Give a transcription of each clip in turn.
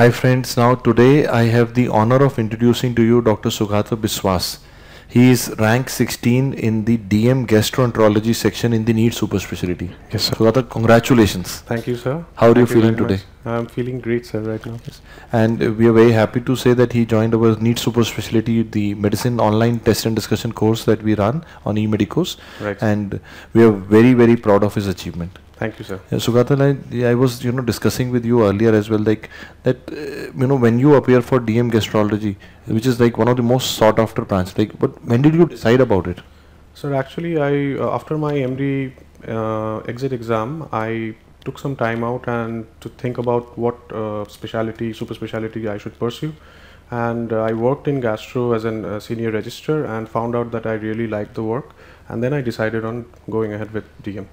Hi friends, now today I have the honor of introducing to you Dr. Sugata Biswas. He is ranked 16 in the DM gastroenterology section in the NEET super specialty. Yes, sir. Sugata, congratulations. Thank you, sir. How are you feeling today? much. I'm feeling great, sir, right now. Yes. And uh, we are very happy to say that he joined our NEET super specialty, the medicine online test and discussion course that we run on eMedicoz. Right. And we are very, very proud of his achievement. Thank you, sir. Yeah, Sugata, I, I was you know discussing with you earlier as well, like that uh, you know when you appear for DM gastrology, which is like one of the most sought after branch. Like, but when did you decide about it? Sir, actually, I uh, after my MD uh, exit exam, I took some time out and to think about what uh, specialty, super specialty I should pursue. And uh, I worked in gastro as a uh, senior registrar and found out that I really liked the work. And then I decided on going ahead with DM.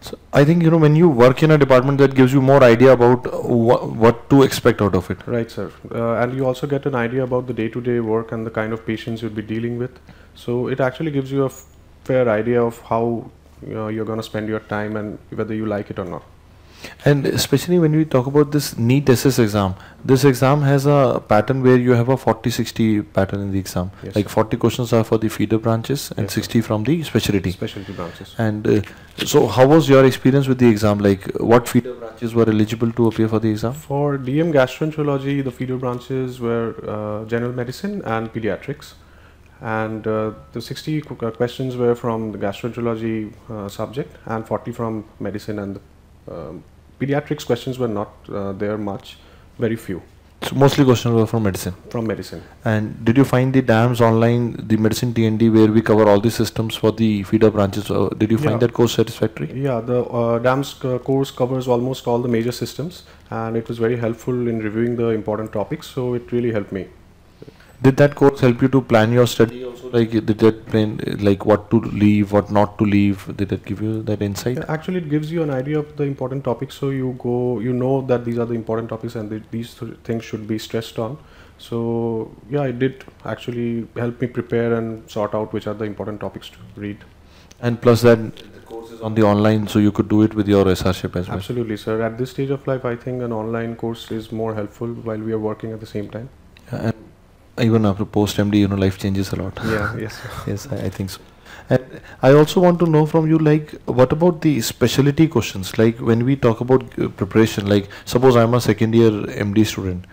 So I think you know when you work in a department that gives you more idea about wha- what to expect out of it. Right, sir. Uh, and you also get an idea about the day to day work and the kind of patients you'll be dealing with. So it actually gives you a f- fair idea of how you know, you're going to spend your time and whether you like it or not. And especially when we talk about this NEET SS exam, this exam has a pattern where you have a 40-60 pattern in the exam. Yes, like sir. 40 questions are for the feeder branches and Yes, sir. 60 from the specialty. Specialty branches. And uh, so, how was your experience with the exam? Like, what feeder branches were eligible to appear for the exam? For DM gastroenterology, the feeder branches were uh, general medicine and pediatrics. And uh, the 60 qu- uh, questions were from the gastroenterology uh, subject and 40 from medicine. And the, um, pediatrics questions were not uh, there much, very few So, mostly questions were from medicine. from medicine. And did you find the DAMS online, the medicine TND, where we cover all the systems for the feeder branches? Uh, did you find Yeah. that course satisfactory? Yeah, the uh, DAMS course covers almost all the major systems and it was very helpful in reviewing the important topics. So it really helped me. Did that course help you to plan your study? Like, did that plan, like, what to leave, what not to leave? Did that give you that insight? Yeah, Actually, it gives you an idea of the important topics, so you go, you know that these are the important topics and th- these th- things should be stressed on. So yeah, it did actually help me prepare and sort out which are the important topics to read. And plus that the course is on the online, so you could do it with your SRship as well. Absolutely, sir. At this stage of life, I think an online course is more helpful while we are working at the same time. Even after post MD, you know, life changes a lot. Yeah, yes. yes, I, I think so. And I also want to know from you, like, what about the specialty questions? Like, when we talk about uh, preparation, like, suppose I'm a second year MD student,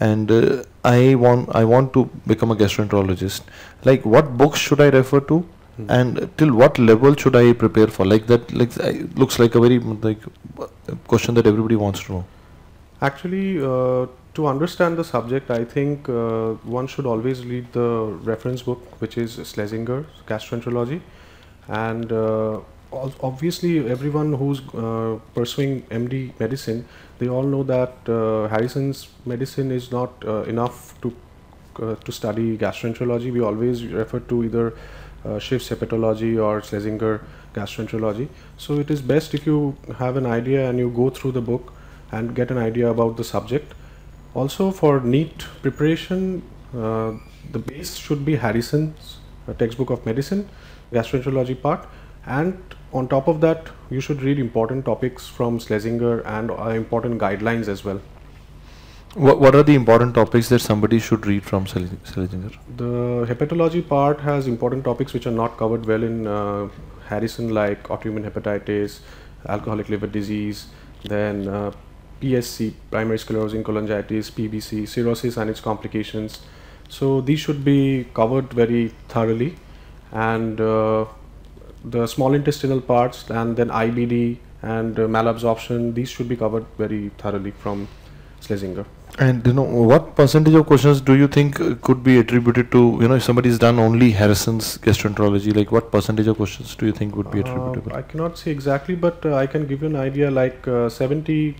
and uh, I want I want to become a gastroenterologist. Like, what books should I refer to? Hmm. And till what level should I prepare for? Like that, like I- looks like a very like uh, question that everybody wants to know. Actually, uh, to understand the subject, I think uh, one should always read the reference book, which is Sleisenger Gastroenterology, and uh, obviously everyone who's uh, pursuing MD medicine, they all know that uh, Harrison's medicine is not uh, enough to uh, to study gastroenterology. We always refer to either uh, Schiff's hepatology or Sleisenger gastroenterology. So it is best if you have an idea and you go through the book and get an idea about the subject. Also, for NEET preparation, uh, the base should be Harrison's textbook of medicine, gastroenterology part, and on top of that, you should read important topics from Sleisenger and uh, important guidelines as well. What, what are the important topics that somebody should read from Sleisenger? The hepatology part has important topics which are not covered well in uh, Harrison, like autoimmune hepatitis, alcoholic liver disease, then uh, PSC, primary sclerosing cholangitis, PBC, cirrhosis and its complications. So these should be covered very thoroughly, and uh, the small intestinal parts, and then IBD and uh, malabsorption. These should be covered very thoroughly from Sleisenger. And you know, what percentage of questions do you think uh, could be attributed to, you know, if somebody's done only Harrison's gastroenterology, like what percentage of questions do you think would be Uh, attributable? I cannot say exactly, but uh, I can give you an idea. Like uh, seventy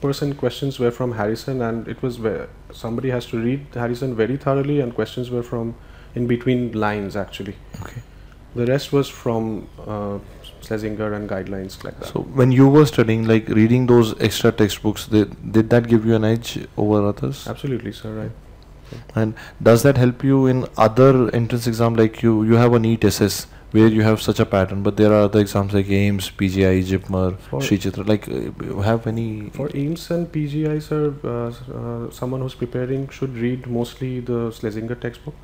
percent questions were from Harrison, and it was where somebody has to read Harrison very thoroughly, and questions were from in between lines actually. Okay. The rest was from uh, Sleisenger and guidelines like that. So when you were studying, like reading those extra textbooks, they, did that give you an edge over others? Absolutely, sir. Right. And does that help you in other entrance exam? Like you, you have a NEET SS, where you have such a pattern, but there are other exams like AIIMS, PGI, JIPMER, Sri Chitra. Like, uh, have any? For AIIMS and PGI, sir, uh, uh, someone who's preparing should read mostly the Sleisenger textbook,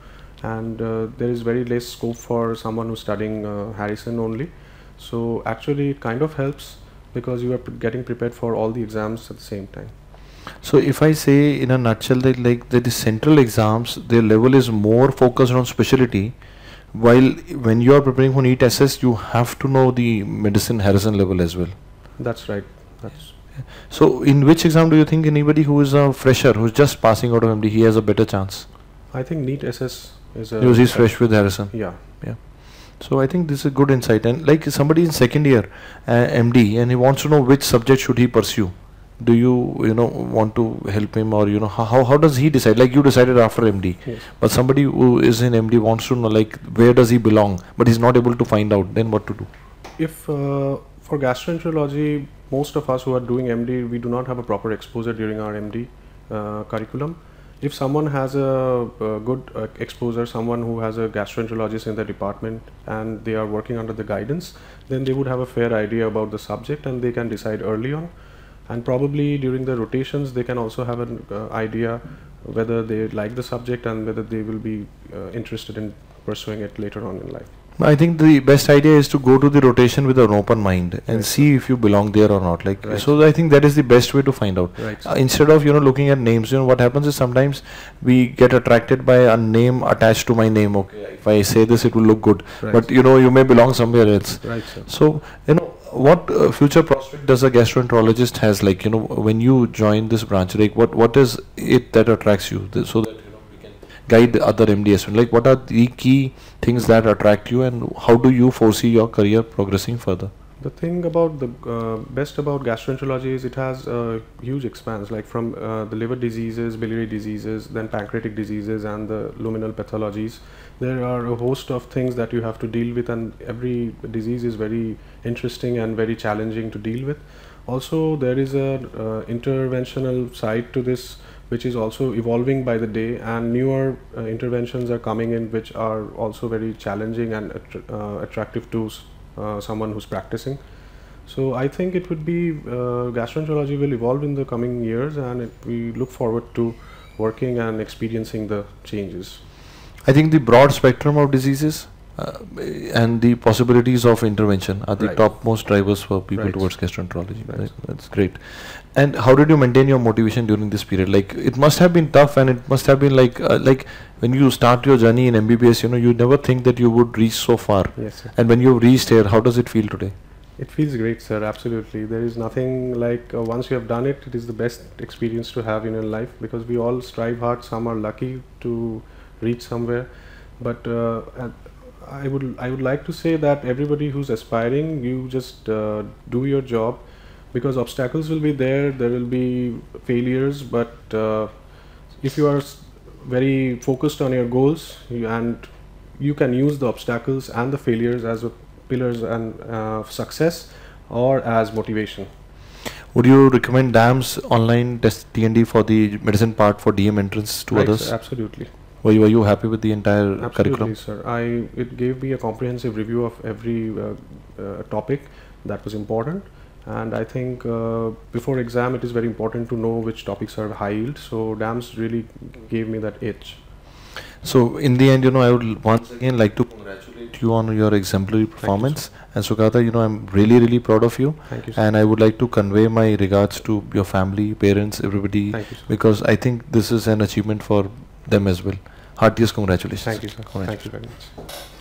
and uh, there is very less scope for someone who's studying uh, Harrison only. So actually, it kind of helps because you are p- getting prepared for all the exams at the same time. So if I say in a nutshell that like that the central exams, their level is more focused on specialty, while when you are preparing for NEET SS, you have to know the medicine Harrison level as well. That's right. That's So in which exam do you think anybody who is a fresher, who's just passing out of MD, he has a better chance? I think NEET SS is a Because he's fresh with Harrison. Yeah. So I think this is a good insight. And like somebody in second year uh, MD and he wants to know which subject should he pursue. Do you you know want to help him or you know how how, does he decide? Like you decided after MD, Yes. but somebody who is in MD wants to know like where does he belong, but he's not able to find out. Then what to do? If uh, for gastroenterology, most of us who are doing MD, we do not have a proper exposure during our MD uh, curriculum. If someone has a, uh good uh, exposure, someone who has a gastroenterologist in the department and they are working under the guidance, then they would have a fair idea about the subject and they can decide early on. And probably during the rotations, they can also have an uh, idea whether they like the subject and whether they will be uh, interested in pursuing it later on in life. I think the best idea is to go to the rotation with an open mind and Right. see if you belong there or not. Like Right. so, I think that is the best way to find out. Right. Uh, instead of you know looking at names, you know what happens is sometimes we get attracted by a name attached to my name. Okay, if I say this, it will look good, Right. but you know you may belong somewhere else. Right, sir. So you know what uh, future prospect does a gastroenterologist has? Like you know when you join this branch, like what what is it that attracts you? Th- so that you know we can guide the other MDS. Like what are the key things that attract you, and how do you foresee your career progressing further? The thing about the uh, best about gastroenterology is it has a huge expanse, like from uh, the liver diseases, biliary diseases, then pancreatic diseases, and the luminal pathologies. There are a host of things that you have to deal with, and every disease is very interesting and very challenging to deal with. Also, there is a uh, interventional side to this, which is also evolving by the day, and newer uh, interventions are coming in, which are also very challenging and attr- uh, attractive to uh, someone who's practicing. So I think it would be uh, gastroenterology will evolve in the coming years, and it, we look forward to working and experiencing the changes. I think the broad spectrum of diseases uh, and the possibilities of intervention are the Right. topmost drivers for people Right. towards gastroenterology. Right. That- that's great. And how did you maintain your motivation during this period? Like it must have been tough, and it must have been like uh, like when you start your journey in MBBS, you know, you never think that you would reach so far. Yes, sir. And when you've reached here, how does it feel today? It feels great, sir. Absolutely. There is nothing like uh, once you have done it, it is the best experience to have in your life because we all strive hard. Some are lucky to reach somewhere, but uh, I would I would like to say that everybody who's aspiring, you just uh, do your job because obstacles will be there. There will be failures, but uh, if you are very focused on your goals you, and you can use the obstacles and the failures as a pillars and uh, success or as motivation Would you recommend DAMS online test TND for the medicine part for DM entrance to Right, others? sir, absolutely Were you, were you happy with the entire absolutely curriculum? sir i it gave me a comprehensive review of every uh, uh, topic that was important and i think uh, before exam it is very important to know which topics are high yield so dams really gave me that edge So in the end, you know, I would once again like to congratulate you on your exemplary performance. And Sugata, you know, I'm really, really proud of you. thank you sir. And I would like to convey my regards to your family, parents, everybody, thank you because I think this is an achievement for them as well. Heartiest congratulations. thank you sir Congratulations. thank you very much